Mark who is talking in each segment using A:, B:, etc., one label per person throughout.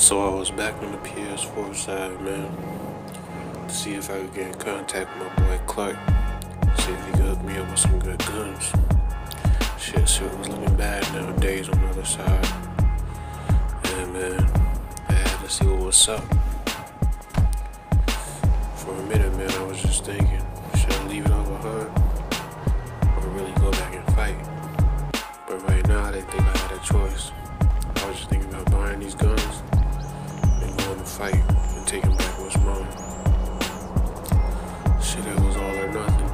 A: So I was back on the PS4 side, man, to see if I could get in contact with my boy Clark, see if he could hook me up with some good guns. Shit, shit it was looking bad nowadays on the other side. And man, I had to see what was up. For a minute, man, I was just thinking, should I leave it all behind? Or really go back and fight? But right now, I didn't think I had a choice. I was just thinking about buying these guns going to fight and taking back what's mine. Shit, it was all or nothing.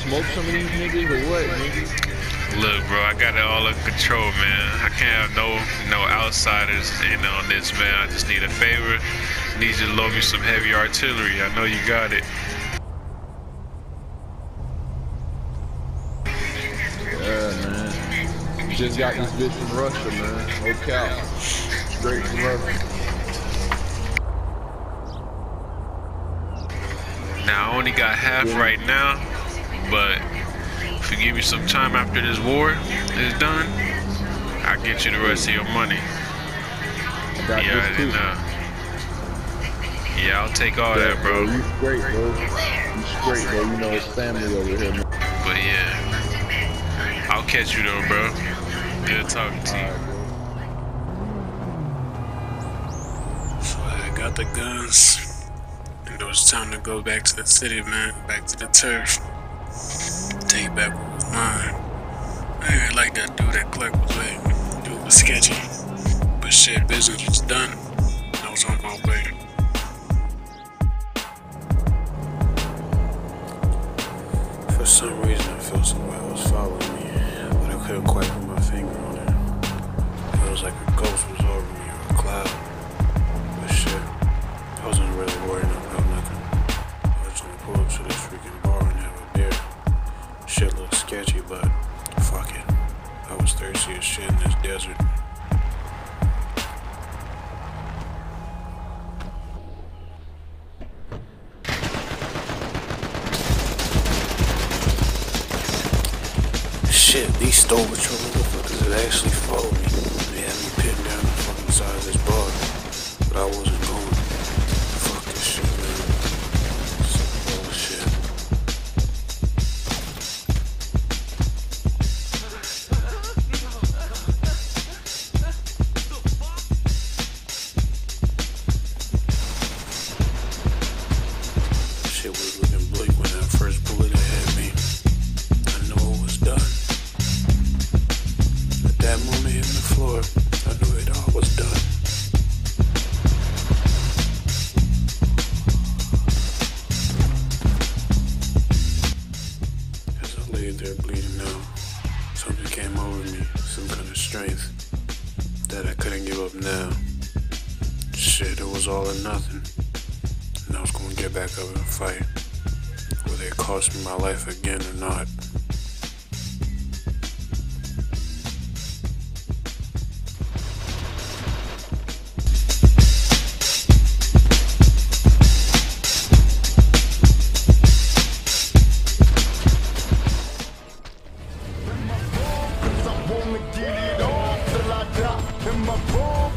B: Smoke some of these niggas or what, nigga?
C: Look, bro, I got it all under control, man. I can't have no no outsiders in on this, man. I just need a favor. Need you to load me some heavy artillery. I know you got it.
B: Yeah, man. Just got this bitch from Russia, man. No cap. Straight from Russia.
C: Now I only got half right now, but if you give me some time after this war is done, I'll get you the rest of your money.
B: I got
C: Yeah, I
B: this
C: didn't
B: too.
C: know. Yeah, I'll take all that, bro.
B: You straight, bro. You straight, bro. You know it's family over here, man.
C: But yeah, I'll catch you though, bro. Good talking to you.
B: Bro.
A: So I got the guns. And it was time to go back to the city, man. Back to the turf. Back was mine. I didn't like that dude that Clark was with. Dude was sketchy. But shit, business was done. I was on my way. For some reason, I felt somebody was following me, but I couldn't quite put my finger on it. It was like a ghost was over me or a cloud. But shit, I wasn't really worrying about nothing. I was gonna pull up to this freaking was thirsty as shit in this desert. Shit, these Snow Patrol motherfuckers had actually followed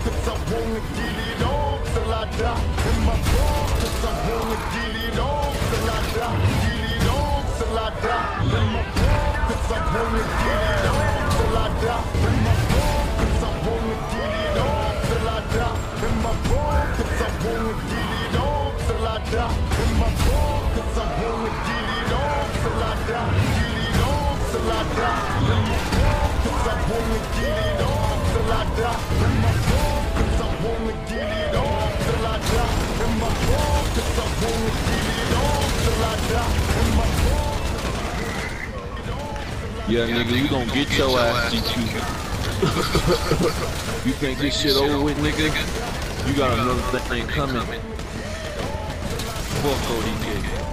A: cause I wanna get it on till I die. In my ball, cause I wanna get it on till I die. Get it on till I die. In my ball, cause I wanna get it on till I die. Yeah, nigga, you gonna get your ass GQ. you think this shit over with, nigga? You got another thing coming. Fuck ODK.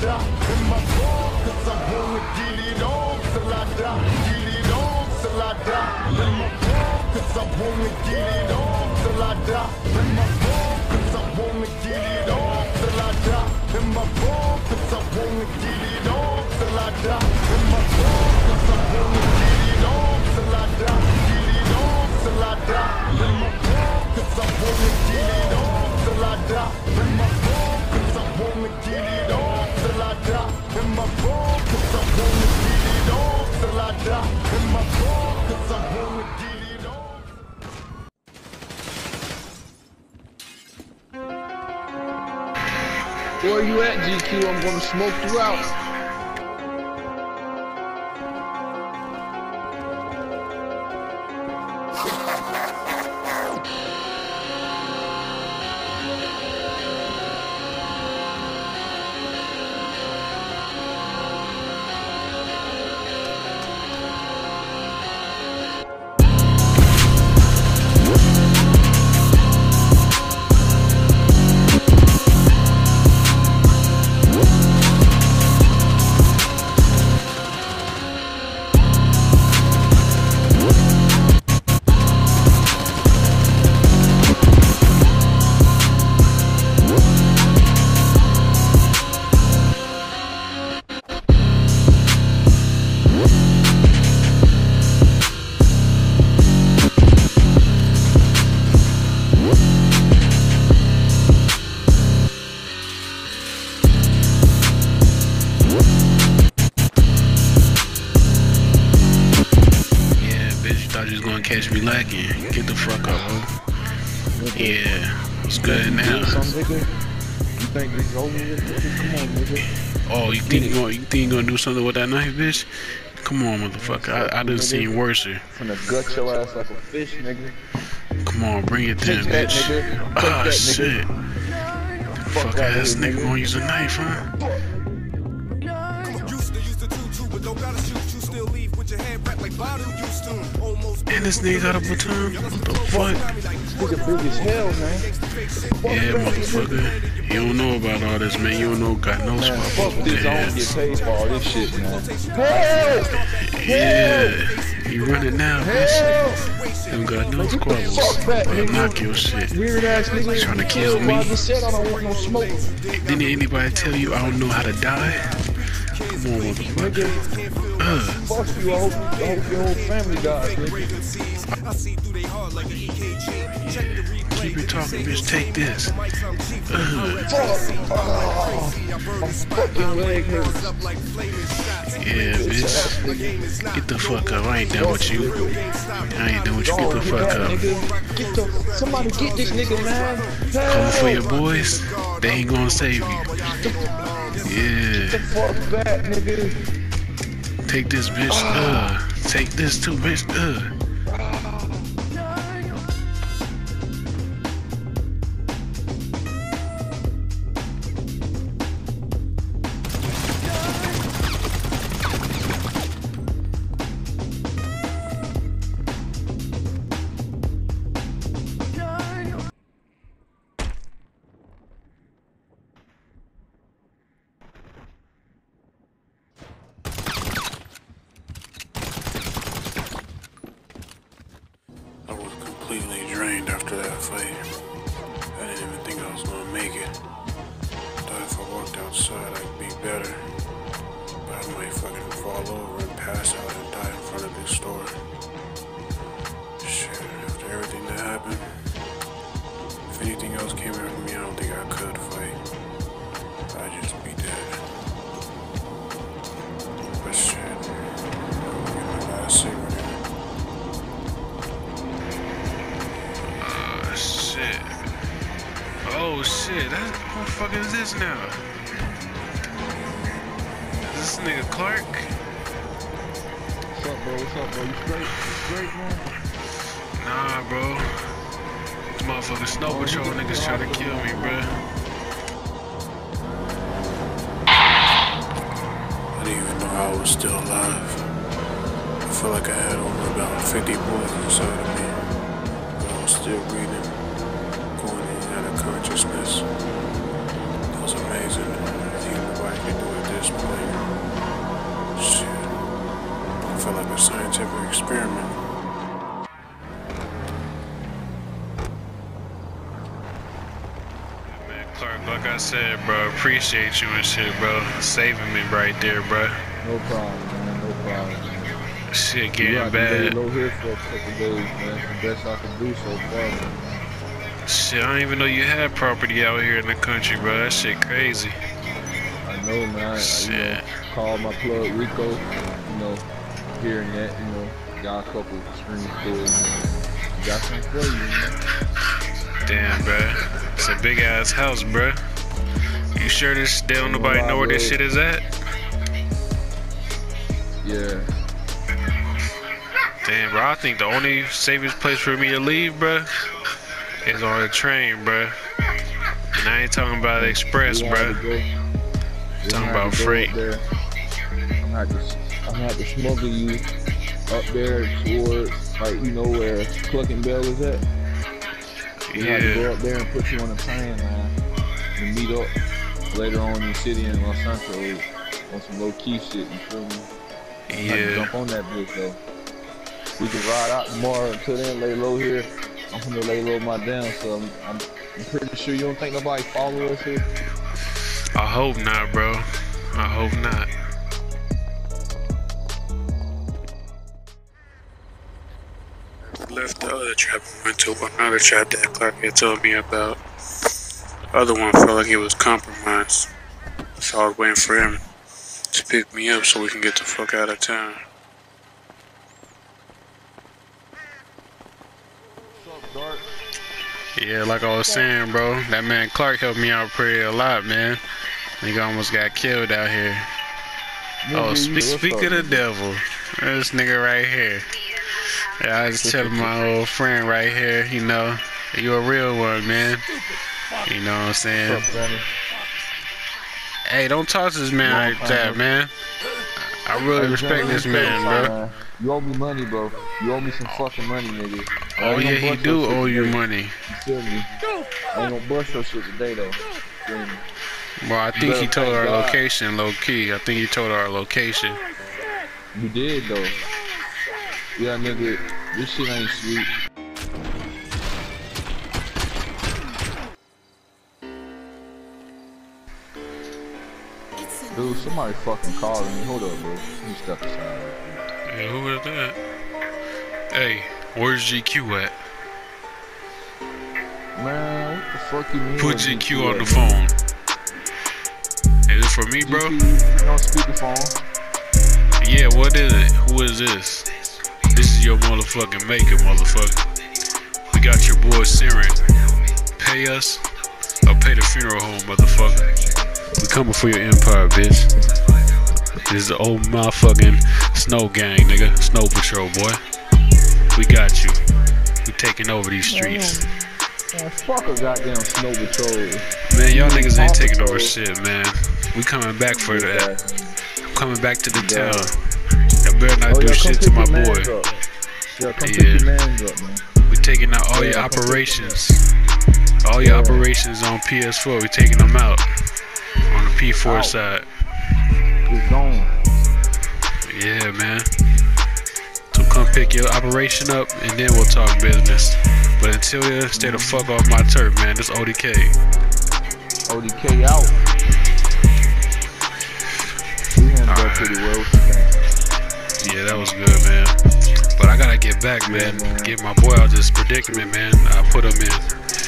A: die. In my soul, cause I wanna get it on
D: till I die. Get it on till I die. In my soul, cause I wanna get it on till I die. In my soul, cause I wanna get it on till I die. In my soul, cause I wanna get it on till I die. In my soul, cause I wanna get it on till I die. Get it on till I die. In my soul, cause I wanna get it
B: on till I die. Where you at, GQ? I'm gonna smoke you out.
A: You was gonna catch me lacking. Get the fuck up, bro. Yeah, it's good now.
B: You think this over with? Come on, nigga.
A: Oh, you think you gonna, you think you gonna do something with that knife, bitch? Come on, motherfucker. I, I done seen worse.
B: Finna gut your ass like a fish, nigga.
A: Come on, bring it then,
B: Take
A: bitch.
B: nigga. Take
A: Ah,
B: that, nigga.
A: shit.
B: Fuck
A: Fuck
B: outta
A: ass
B: here,
A: nigga
B: nigga.
A: gonna use a knife, huh?
E: Used to, used to do too, but don't gotta shoot. You still leave with your head wrapped like Badu used to. Almost.
A: And this nigga got a baton? What the fuck?
B: Nigga big as hell, man.
A: Yeah, motherfucker. You don't know about all this, man. You don't know, got no
B: Man,
A: spot.
B: fuck
A: Fuck
B: this. I don't
A: that.
B: get paid for all this shit, man. Help!
A: Yeah. You running now, bitch.
B: Help!
A: You don't got no squabbles.
B: fuck that,
A: I'll
B: nigga.
A: knock your shit.
B: Weird ass nigga.
A: Tryna kill me.
B: I just said I don't want no smoke.
A: Didn't anybody tell you I don't know how to die? Come on, motherfucker.
B: Fuck you. I hope, I hope your whole family dies, nigga.
E: I see through they heart like an EKG. Check the replay.
A: keep it talking, bitch. Take this.
B: Fuck. Oh, my fucking leg hurts.
E: Up like flaming shots.
A: yeah, bitch. Get the fuck up. I ain't done with you. I ain't done with you. Get the fuck up.
B: Get the, somebody get this nigga, man.
A: Coming for your boys. They ain't gonna save you. Yeah.
B: Fuck back, nigga.
A: Take this, bitch. Uh, take this too, bitch. Uh. This now? Is this nigga Clark?
B: What's up, bro? What's up, bro? You straight? You straight, man?
A: Nah, bro. This motherfucking snow patrol niggas trying to kill me, bro.
F: I didn't even know I was still alive. I felt like I had over about 50 bullets inside of me. But I was still breathing, going in and out of consciousness. That was amazing. I think nobody could do it this point. Shit. I felt like a scientific experiment.
A: Man, Clark, like I said, bro, appreciate you and shit, bro. Saving me right there, bro.
B: No problem, man. No problem.
A: Shit getting
B: got to lay
A: bad.
B: low here for a couple days, man. The best I can do so far, man.
A: Shit, I don't even know you had property out here in the country, bro. That shit crazy.
B: I know, man. I, I, you know, called my plug Rico, you know, hearing that, you know, got a couple through it, you. Got some for you, man.
A: Damn, bro. It's a big ass house, bro. You sure this still nobody know where this shit is at?
B: Yeah.
A: Damn, bro. I think the only safest place for me to leave, bro, is on the train, bro. And I ain't talking about express, bro.
B: to
A: Talking about freight.
B: I'm gonna have to, I'm smuggle you up there towards, like, you know, where Clucking Bell is at. We have to go up there and put you on a train line and meet up later on in the city in Los Santos on some low key shit. You feel me? To
A: yeah.
B: jump on that bitch though. We can ride out tomorrow. Until then, lay low here. I'm gonna lay low my damn. So I'm, I'm, I'm pretty sure you don't think nobody follow us here.
A: I hope not, bro. I hope not.
F: left the other trap and went to another trap that Clark had told me about. The other one felt like it was compromised. So I was waiting for him to pick me up so we can get the fuck out of town.
A: Yeah, like I was saying, bro, that man Clark helped me out pretty a lot, man. Nigga almost got killed out here. Oh, speak, speak of the devil. This nigga right here. Yeah, I was telling my old friend right here, you know, you a real one, man. You know what I'm saying?
B: What's up, Brandon?
A: Hey, don't talk to this man like that, man. I really
B: Hey,
A: respect this man, bro.
B: man. You owe me money, bro. You owe me some fucking money, nigga.
A: Oh yeah, he do owe you
B: today.
A: money.
B: You feel me? I ain't gonna bust your shit today, though.
A: Well, I think he told our
B: God.
A: location, low key. I think he told our location.
B: You did, though. Yeah, nigga, this shit ain't sweet. Dude, somebody fucking calling me. Hold up, bro. Let me step aside.
A: Hey, who is that? Hey, where's GQ at?
B: Man, what the fuck you mean?
A: Put
B: with
A: GQ on the phone. Is this for me, bro?
B: GQ, you on speakerphone?
A: Yeah, what is it? Who is this? This is your motherfucking maker, motherfucker. We got your boy Siren. Pay us or pay the funeral home, motherfucker. We coming for your empire, bitch. This is the old motherfucking snow gang, nigga. Snow patrol, boy. We got you. We taking over these streets.
B: Man, fuck a goddamn snow patrol.
A: Man, y'all niggas ain't taking over shit, man. We coming back for that. I'm coming back to the
B: Yeah.
A: town. Y'all better not
B: Oh,
A: do shit to my boy.
B: up. Yeah, come
A: Yeah.
B: pick your mans up, man.
A: We taking out all
B: Yeah,
A: your operations. All your
B: Yeah.
A: operations on PS4. We taking them out P4
B: Out.
A: side.
B: It's gone.
A: Yeah, man. So come pick your operation up, and then we'll talk business. But until then, stay the fuck off my turf, man. This ODK.
B: ODK out. We handled that pretty well. What you think?
A: Yeah, that was good, man. But I gotta get back, man.
B: man.
A: Get my boy out of this predicament, man. I put him in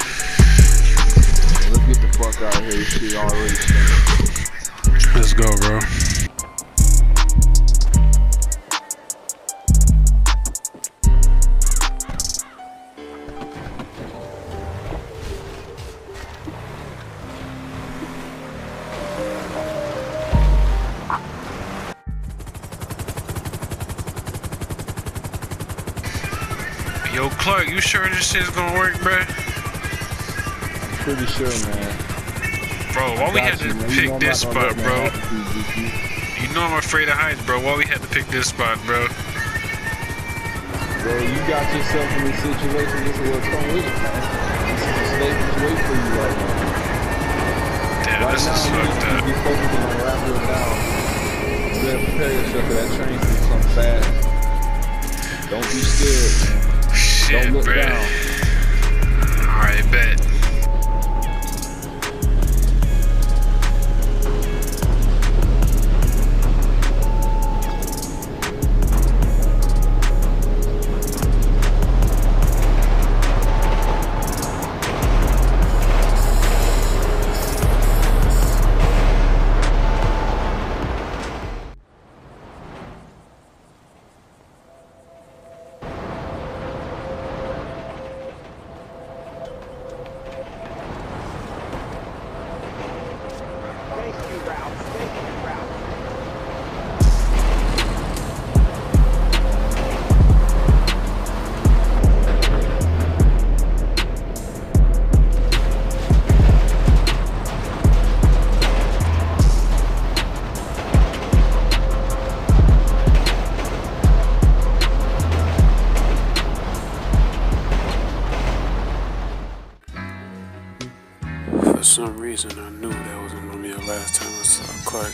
B: get the fuck out of here. Already.
A: Let's go, bro. Yo, Clark, you sure this shit's gonna work, bruh?
B: Pretty sure, man.
A: Bro, why we had to
B: man. You know
A: pick this spot, bro?
B: that happen to you,
A: You know I'm afraid of heights, bro. Why we had to pick this spot, bro?
B: Bro, you got yourself in this situation. This is what come with it, man. This is the safest way for you right now.
A: Damn,
B: Right
A: this
B: now,
A: is
B: you
A: fucked
B: need to
A: up.
B: be focusing on wrapping it down. You better prepare yourself for that train to come fast. Don't be scared, man.
A: Shit,
B: Don't look
A: bruh.
B: down.
G: Some reason, I knew that wasn't gonna be the last time I saw Clark.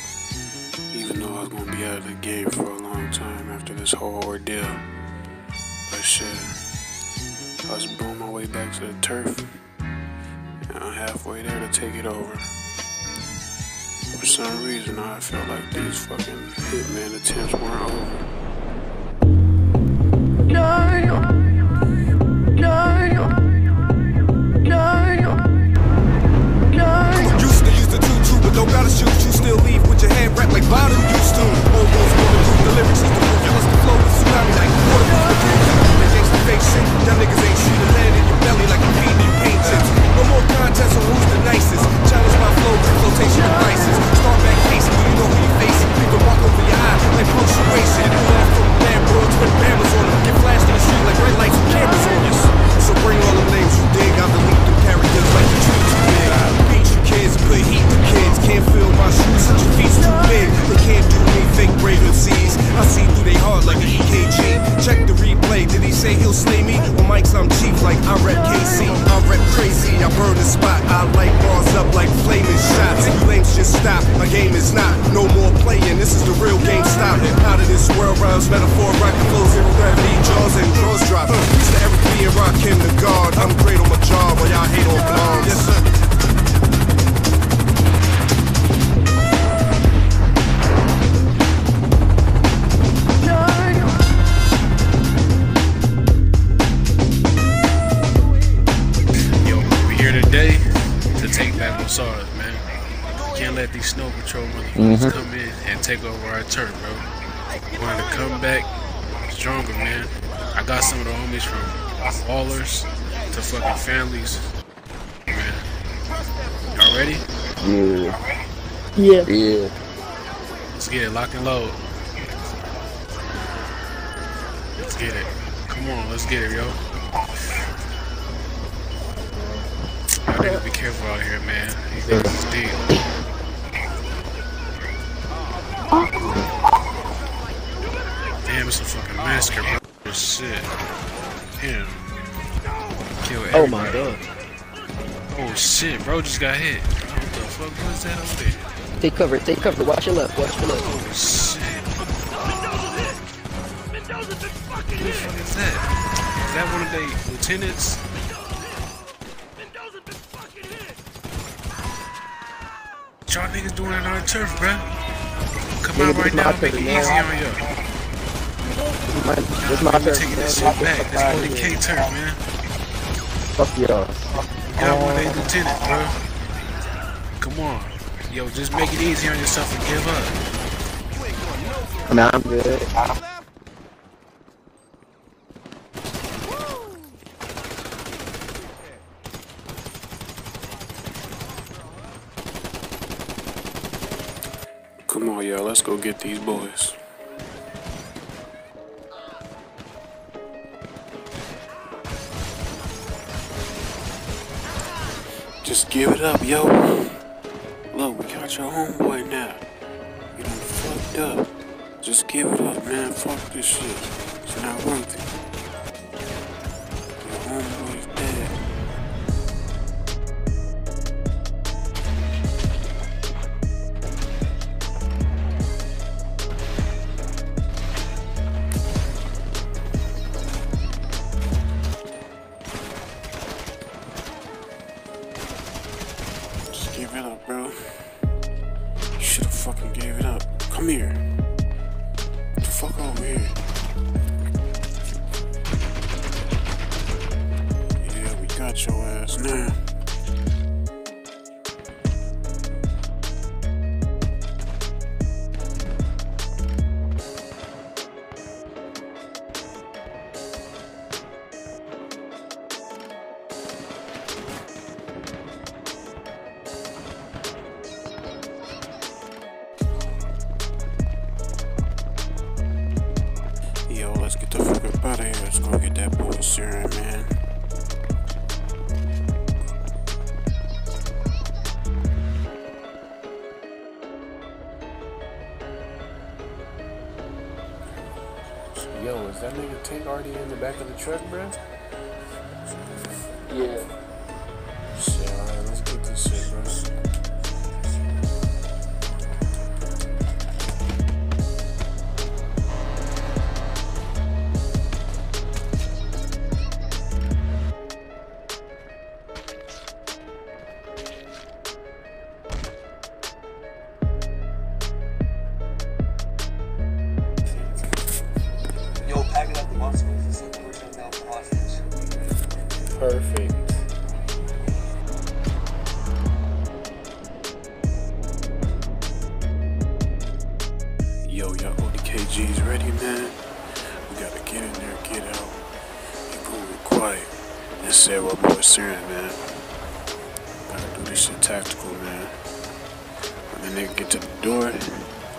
G: Even though I was gonna be out of the game for a long time after this whole ordeal. But shit, I was on my way back to the turf. And I'm halfway there to take it over. For some reason, I felt like these fucking hitman attempts weren't over.
E: Used don't gotta shoot you. Still leave with your hand wrapped like Badu used to. Almost bulletproof, the lyrics is the proof. You must flow with tsunami like waterproof. That gangsta face shit, y'all niggas ain't shit. The lead in your belly like a feeding in paint chips. No more contests on who's the nicest. Challenge my flow flotation devices. Start back pacing, you know who you facing. People walk over your eye like punctuation.
A: Patrol motherfuckers mm-hmm. come in and take over our turf, bro. We want to come back stronger, man. I got some of the homies from ballers to fucking families, man. Y'all ready?
B: Yeah.
H: Yeah.
B: Yeah.
A: Let's get it, lock and load. Let's get it. Come on, let's get it, yo. Y'all niggas be careful out here, man. These niggas is deep. Damn, it's a fucking oh, massacre, bro. Shit. Damn. Kill
H: Oh my god.
A: Oh shit, bro just got hit. What the fuck was that over there?
H: Take cover, take cover. Watch your left, watch your left.
A: Oh shit. Who the fuck is that? Is that one of the lieutenants? What y'all niggas doing on our turf, bruh? Come
H: Nigga,
A: out right now, make it easy on you.
H: This is my, this is my
A: I'm
H: turn.
A: taking this shit back.
H: this
A: This
H: side
A: only
H: here.
A: K turn, man.
H: Fuck y'all.
A: Got one of they lieutenants, bro. Come on. Yo, just make it easy on yourself and give up.
H: Nah, I'm good.
G: Come on, y'all, let's go get these boys.
A: Just give it up, yo. Look, we got your homeboy now. You done fucked up. Just give it up, man. Fuck this shit. It's not worth it. Your homeboy's Yo, let's get the fuck up out of here. Let's go get that boy serum, man. Yo, is that nigga tank already in the back of the truck, bro?
H: Yeah.
I: Yo,
A: y'all ODKG's ready, man. We gotta get in there, get out. You going quiet. And say what boy Siren, man. Gotta do this shit tactical, man. When the nigga get to the door,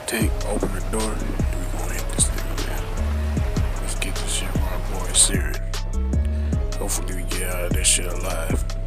A: tank, open the door, and we gonna hit this nigga, man. Let's get this shit our boy Siren. Hopefully we get out of this shit alive.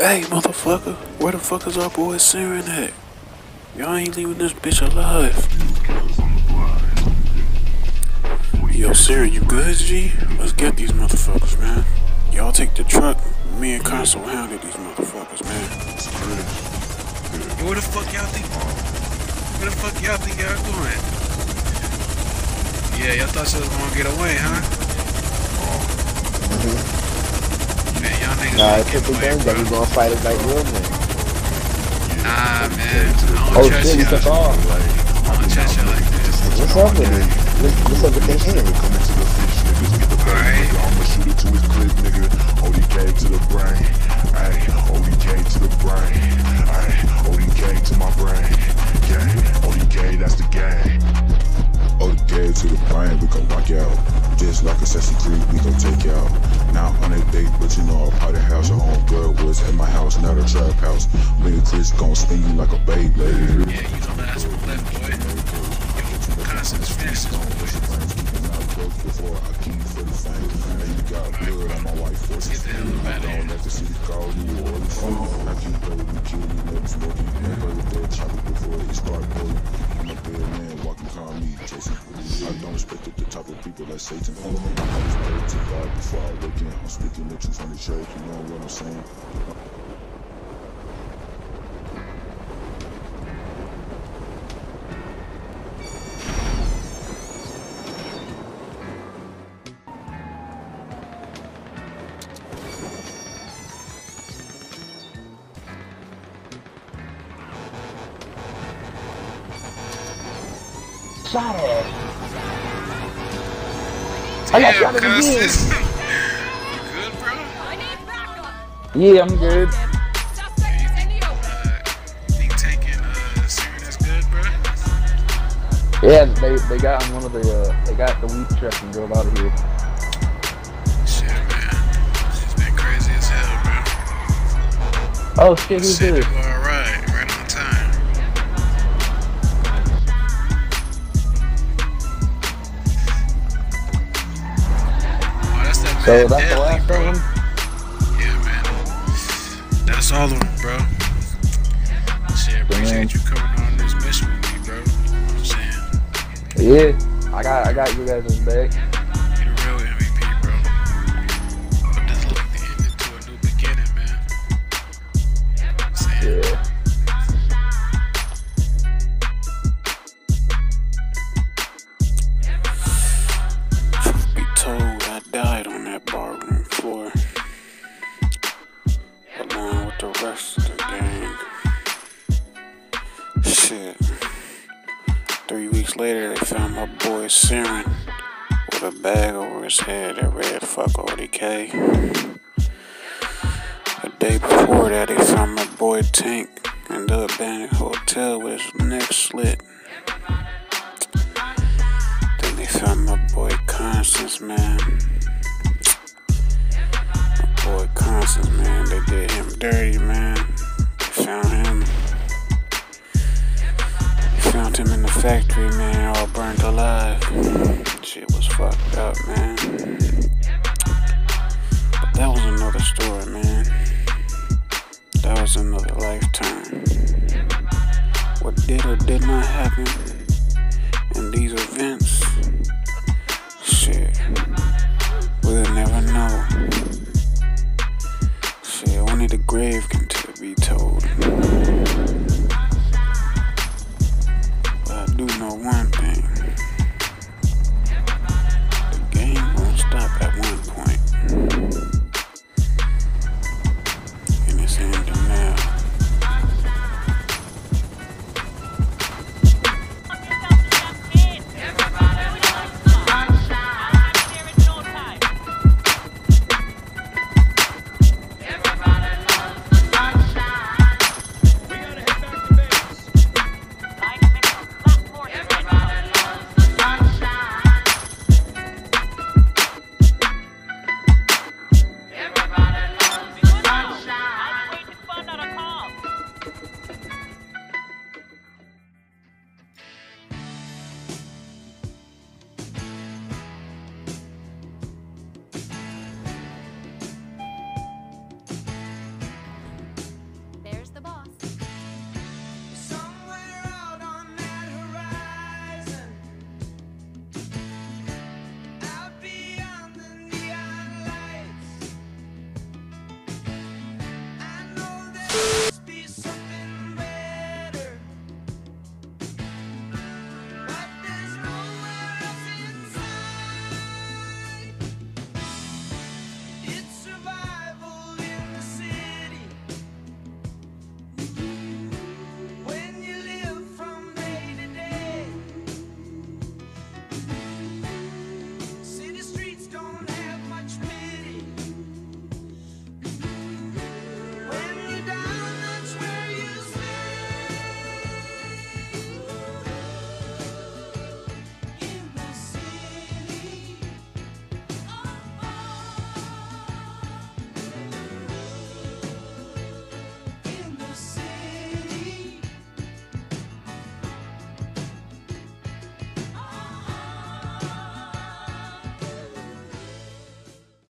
A: Hey, motherfucker, where the fuck is our boy Siren at? Y'all ain't leaving this bitch alive. Yo, Siren, you good, G? Let's get these motherfuckers, man. Y'all take the truck. Me and Console handle these motherfuckers, man.
C: Where the fuck y'all think? Where the fuck y'all think y'all going? Yeah, y'all thought y'all was gonna get away, huh? Man, y'all niggas
H: Nah, it's
C: getting
H: the game that we gonna fight it like real men.
C: Nah, man. I don't
H: Oh
C: trust
H: shit, he
C: y'all.
H: took off.
C: I don't trust y'all like this.
H: What's up with it? What's, what's up with that hand?
C: Alright.
J: I'ma shoot it to his clip, nigga. ODK to the brain. Ayy, ODK to the brain. Ayy, ODK to my brain. Gang, ODK, that's the gang. ODK to the brain, we gon' rock out. Just like Assassin's Creed, we gon' take you out. Now on a date, but you know a party house, your home girl was at my house, not a trap house. Me and Chris gon' sting you like a baby.
C: Yeah, you the last one left, boy. Yo, Constance finish this boy.
J: Before I keep for the fame, and you got blood on my white forces.
C: Get the hell up
J: I don't let the city call you or the phone. I keep play with me, kill you, never smoking. Never with that chopper before it start blowing. I'm a dead man, walking call me, Jason. I don't respect the top of people like Satan. I just pray to God before I wake in. I'm speaking the truth on the church, you know what I'm saying?
B: I got shot at
C: cuz,
B: again.
C: Good, bro.
B: Yeah, I'm good.
C: Think taking uh, good.
B: Yeah, they they got on one of the uh, they got the weed truck and drove out of here.
C: Shit, man. It's been crazy as hell, bro.
B: Oh shit, who's
C: Said
B: this?
C: That's
B: So that's the last
C: bro.
B: one.
C: Yeah, man. That's all of them, bro. Shit, appreciate you coming on this mission with me, bro. You know I'm saying?
B: Yeah, I got I got you guys in back.
C: You're real MVP, bro. But this is like the to a new beginning, man. You know what I'm saying?
B: Yeah.
A: Tank in the abandoned hotel with his neck slit. Then they found my boy Constance, man. My boy Constance, man. They did him dirty, man. They found him. They found him in the factory, man, all burnt alive. Shit was fucked up, man. Was another lifetime. What did or did not happen in these events, shit, we'll never know. Shit, only the grave can t- be told.